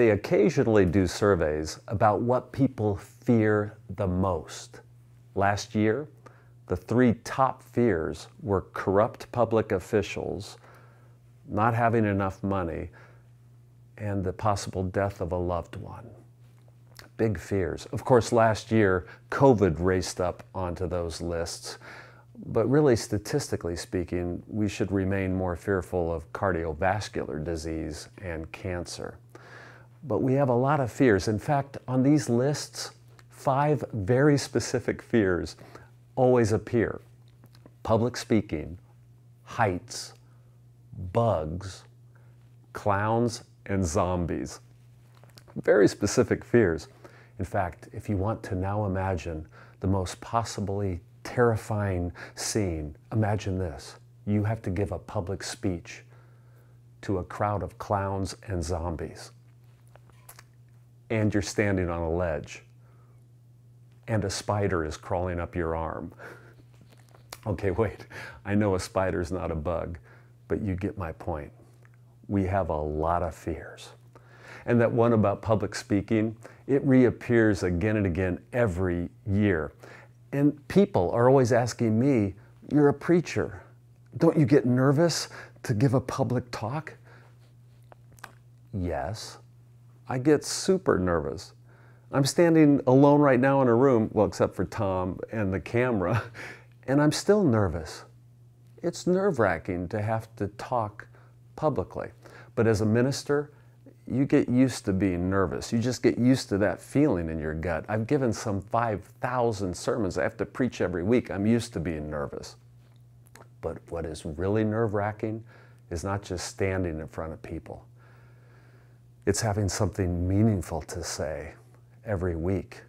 they occasionally do surveys about what people fear the most. Last year, the three top fears were corrupt public officials, not having enough money, and the possible death of a loved one. Big fears. Of course, last year, COVID raced up onto those lists. But really, statistically speaking, we should remain more fearful of cardiovascular disease and cancer. But we have a lot of fears. In fact, on these lists, five very specific fears always appear public speaking, heights, bugs, clowns, and zombies. Very specific fears. In fact, if you want to now imagine the most possibly terrifying scene, imagine this. You have to give a public speech to a crowd of clowns and zombies. And you're standing on a ledge. And a spider is crawling up your arm. Okay, wait. I know a spider's not a bug, but you get my point. We have a lot of fears. And that one about public speaking, it reappears again and again every year. And people are always asking me, You're a preacher. Don't you get nervous to give a public talk? Yes, I get super nervous. I'm standing alone right now in a room, well, except for Tom and the camera, and I'm still nervous. It's nerve wracking to have to talk publicly. But as a minister, you get used to being nervous. You just get used to that feeling in your gut. I've given some 5,000 sermons. I have to preach every week. I'm used to being nervous. But what is really nerve wracking is not just standing in front of people, it's having something meaningful to say every week.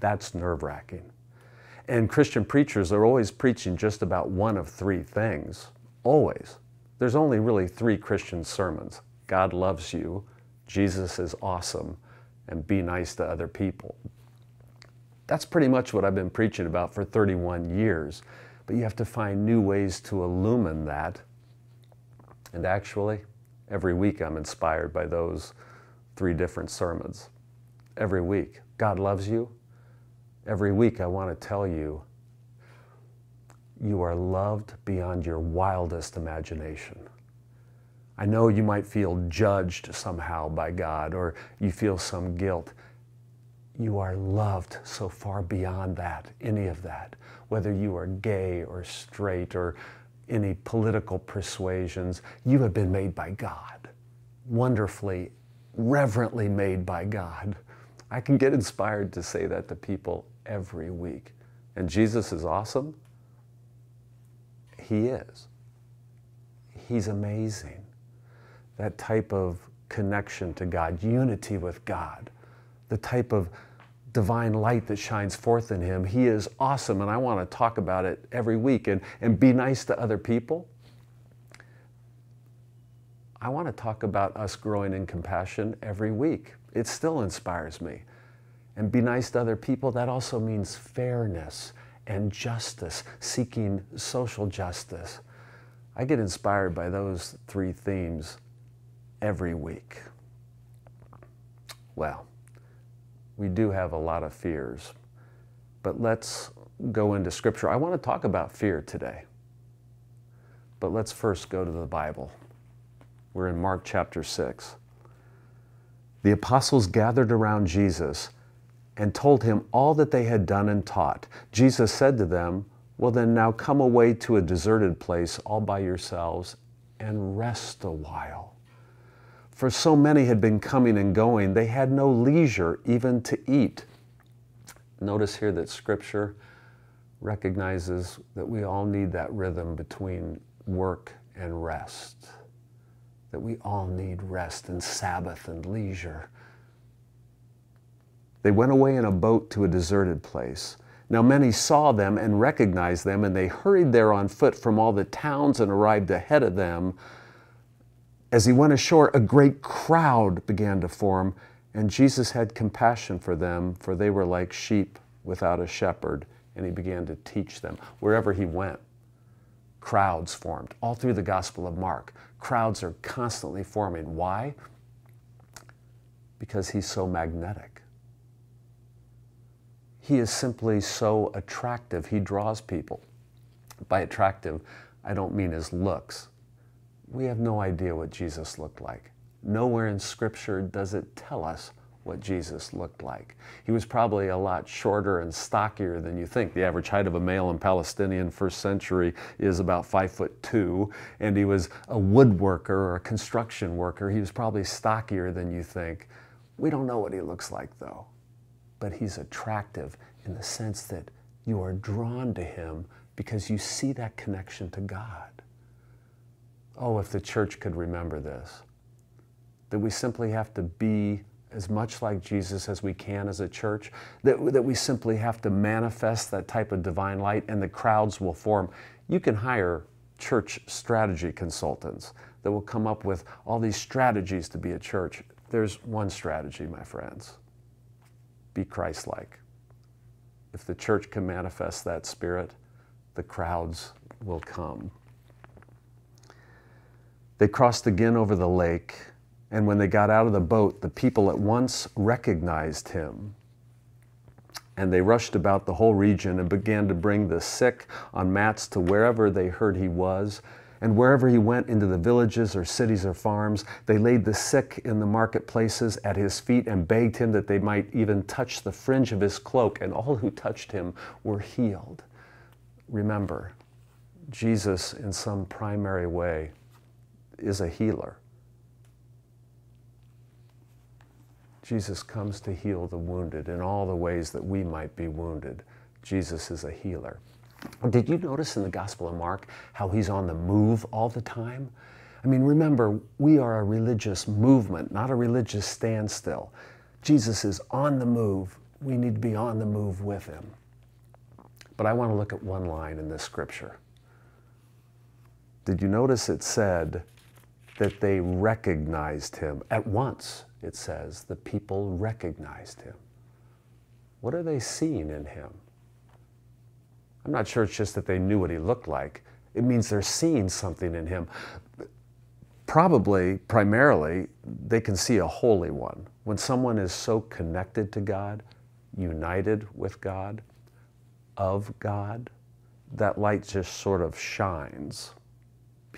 That's nerve wracking. And Christian preachers are always preaching just about one of three things. Always. There's only really three Christian sermons God loves you, Jesus is awesome, and be nice to other people. That's pretty much what I've been preaching about for 31 years. But you have to find new ways to illumine that. And actually, every week I'm inspired by those three different sermons. Every week. God loves you. Every week I want to tell you you are loved beyond your wildest imagination. I know you might feel judged somehow by God or you feel some guilt. You are loved so far beyond that, any of that, whether you are gay or straight or any political persuasions. You have been made by God, wonderfully, reverently made by God. I can get inspired to say that to people every week. And Jesus is awesome. He is. He's amazing that type of connection to God, unity with God, the type of divine light that shines forth in him. He is awesome, and I want to talk about it every week and, and be nice to other people. I want to talk about us growing in compassion every week. It still inspires me. And be nice to other people, that also means fairness and justice, seeking social justice. I get inspired by those three themes every week. Well, we do have a lot of fears, but let's go into Scripture. I want to talk about fear today, but let's first go to the Bible. We're in Mark chapter 6. The apostles gathered around Jesus and told him all that they had done and taught. Jesus said to them, Well, then now come away to a deserted place all by yourselves and rest a while for so many had been coming and going, they had no leisure even to eat. Notice here that Scripture recognizes that we all need that rhythm between work and rest, that we all need rest and Sabbath and leisure. They went away in a boat to a deserted place. Now many saw them and recognized them, and they hurried there on foot from all the towns and arrived ahead of them as he went ashore, a great crowd began to form, and Jesus had compassion for them, for they were like sheep without a shepherd, and he began to teach them. Wherever he went, crowds formed. All through the Gospel of Mark, crowds are constantly forming. Why? because he's so magnetic. He is simply so attractive. He draws people. By attractive, I don't mean his looks. We have no idea what Jesus looked like. Nowhere in Scripture does it tell us what Jesus looked like. He was probably a lot shorter and stockier than you think. The average height of a male in Palestinian first century is about five foot two, and he was a woodworker or a construction worker. He was probably stockier than you think. We don't know what he looks like though, but he's attractive in the sense that you are drawn to him because you see that connection to God. Oh, if the church could remember this, that we simply have to be as much like Jesus as we can as a church, that, that we simply have to manifest that type of divine light and the crowds will form. You can hire church strategy consultants that will come up with all these strategies to be a church. There's one strategy, my friends be Christ like. If the church can manifest that spirit, the crowds will come. They crossed again over the lake and when they got out of the boat, the people at once recognized him. And they rushed about the whole region and began to bring the sick on mats to wherever they heard he was. And wherever he went into the villages or cities or farms, they laid the sick in the marketplaces at his feet and begged him that they might even touch the fringe of his cloak. And all who touched him were healed. Remember, Jesus, in some primary way, is a healer. Jesus comes to heal the wounded in all the ways that we might be wounded. Jesus is a healer. Did you notice in the Gospel of Mark how he's on the move all the time? I mean, remember, we are a religious movement, not a religious standstill. Jesus is on the move. We need to be on the move with him. But I want to look at one line in this scripture. Did you notice it said that they recognized him at once? It says, the people recognized him. What are they seeing in him? I'm not sure it's just that they knew what he looked like. It means they're seeing something in him. Probably, primarily, they can see a holy one. When someone is so connected to God, united with God, of God, that light just sort of shines.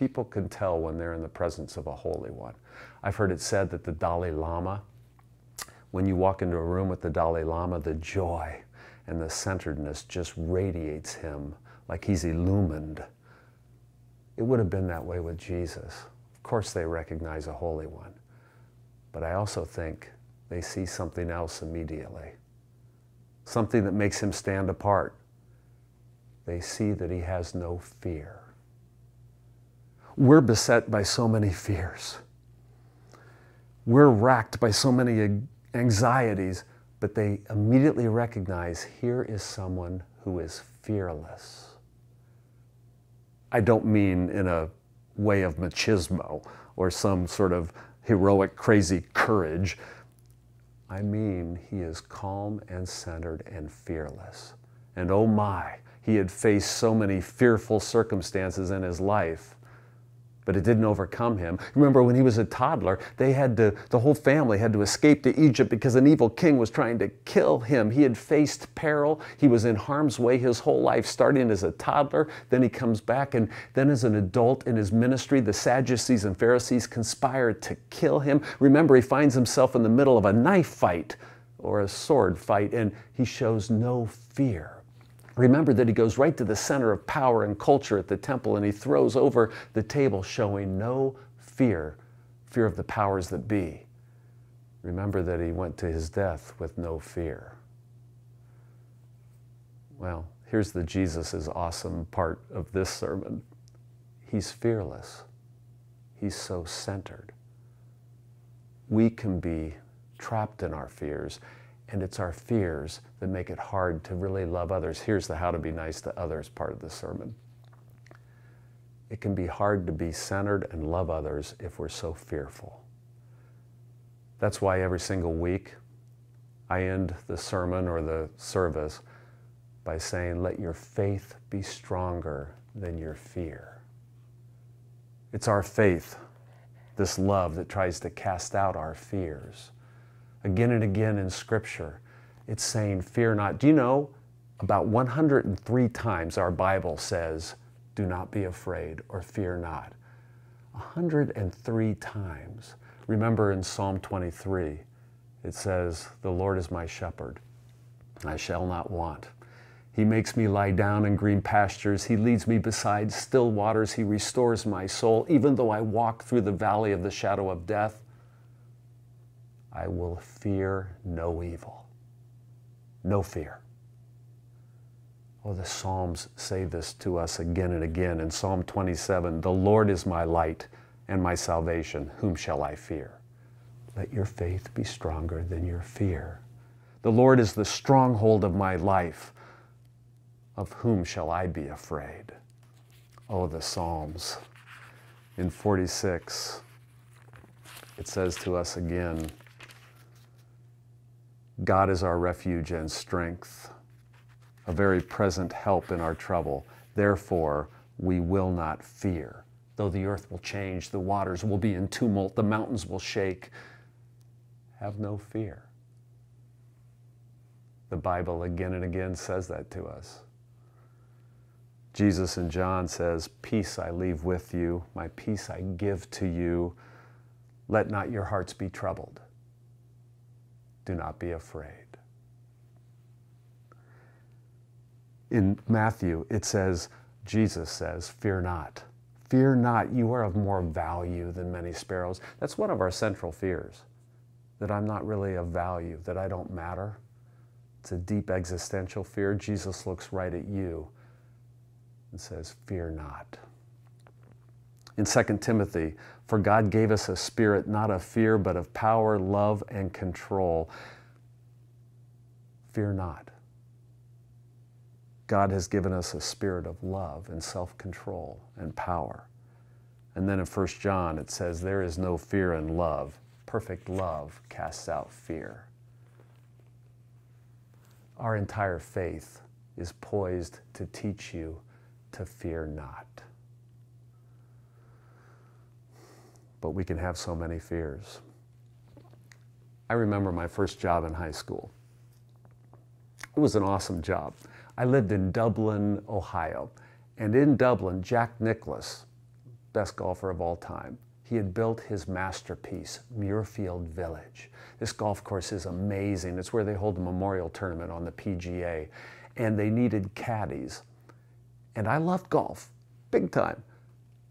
People can tell when they're in the presence of a holy one. I've heard it said that the Dalai Lama, when you walk into a room with the Dalai Lama, the joy and the centeredness just radiates him like he's illumined. It would have been that way with Jesus. Of course, they recognize a Holy One, but I also think they see something else immediately, something that makes him stand apart. They see that he has no fear. We're beset by so many fears we're racked by so many anxieties, but they immediately recognize here is someone who is fearless. I don't mean in a way of machismo or some sort of heroic, crazy courage. I mean, he is calm and centered and fearless. And oh my, he had faced so many fearful circumstances in his life but it didn't overcome him. Remember when he was a toddler, they had to, the whole family had to escape to Egypt because an evil king was trying to kill him. He had faced peril. He was in harm's way his whole life, starting as a toddler. Then he comes back, and then as an adult in his ministry, the Sadducees and Pharisees conspired to kill him. Remember, he finds himself in the middle of a knife fight or a sword fight, and he shows no fear. Remember that he goes right to the center of power and culture at the temple and he throws over the table, showing no fear, fear of the powers that be. Remember that he went to his death with no fear. Well, here's the Jesus is awesome part of this sermon. He's fearless. He's so centered. We can be trapped in our fears and it's our fears that make it hard to really love others. Here's the how to be nice to others part of the sermon. It can be hard to be centered and love others if we're so fearful. That's why every single week I end the sermon or the service by saying, Let your faith be stronger than your fear. It's our faith, this love, that tries to cast out our fears. Again and again in Scripture, it's saying, Fear not. Do you know about 103 times our Bible says, Do not be afraid or fear not? 103 times. Remember in Psalm 23, it says, The Lord is my shepherd, I shall not want. He makes me lie down in green pastures. He leads me beside still waters. He restores my soul. Even though I walk through the valley of the shadow of death, I will fear no evil. No fear. Oh, the Psalms say this to us again and again. In Psalm 27, the Lord is my light and my salvation. Whom shall I fear? Let your faith be stronger than your fear. The Lord is the stronghold of my life. Of whom shall I be afraid? Oh, the Psalms. In 46, it says to us again God is our refuge and strength, a very present help in our trouble. Therefore, we will not fear. Though the earth will change, the waters will be in tumult, the mountains will shake. Have no fear. The Bible again and again says that to us. Jesus in John says, Peace I leave with you, my peace I give to you. Let not your hearts be troubled. Do not be afraid. In Matthew, it says, Jesus says, Fear not. Fear not, you are of more value than many sparrows. That's one of our central fears, that I'm not really of value, that I don't matter. It's a deep existential fear. Jesus looks right at you and says, Fear not. In 2 Timothy, for God gave us a spirit not of fear, but of power, love, and control. Fear not. God has given us a spirit of love and self control and power. And then in 1 John, it says, There is no fear in love. Perfect love casts out fear. Our entire faith is poised to teach you to fear not. But we can have so many fears. I remember my first job in high school. It was an awesome job. I lived in Dublin, Ohio. And in Dublin, Jack Nicklaus, best golfer of all time, he had built his masterpiece, Muirfield Village. This golf course is amazing. It's where they hold the memorial tournament on the PGA. And they needed caddies. And I loved golf, big time.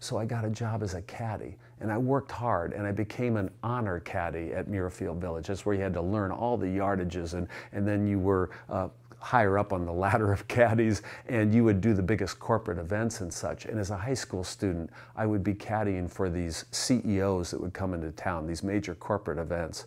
So I got a job as a caddy and I worked hard and I became an honor caddy at Muirfield Village. That's where you had to learn all the yardages and, and then you were uh, higher up on the ladder of caddies and you would do the biggest corporate events and such. And as a high school student, I would be caddying for these CEOs that would come into town, these major corporate events.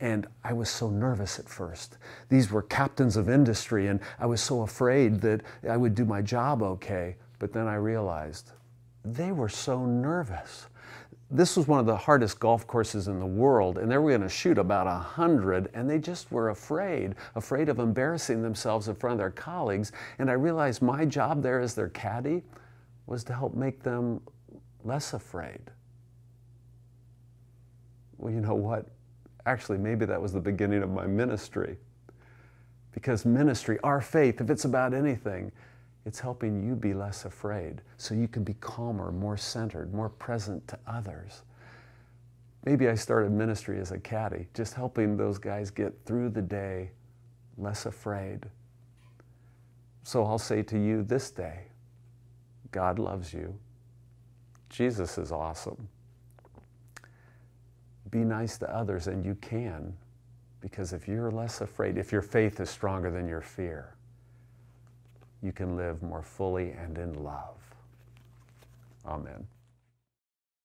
And I was so nervous at first. These were captains of industry, and I was so afraid that I would do my job okay. But then I realized they were so nervous. This was one of the hardest golf courses in the world, and they were going to shoot about a hundred, and they just were afraid, afraid of embarrassing themselves in front of their colleagues. And I realized my job there as their caddy was to help make them less afraid. Well, you know what? Actually, maybe that was the beginning of my ministry. Because ministry, our faith, if it's about anything, it's helping you be less afraid so you can be calmer, more centered, more present to others. Maybe I started ministry as a caddy, just helping those guys get through the day less afraid. So I'll say to you this day God loves you. Jesus is awesome. Be nice to others, and you can, because if you're less afraid, if your faith is stronger than your fear, you can live more fully and in love. Amen.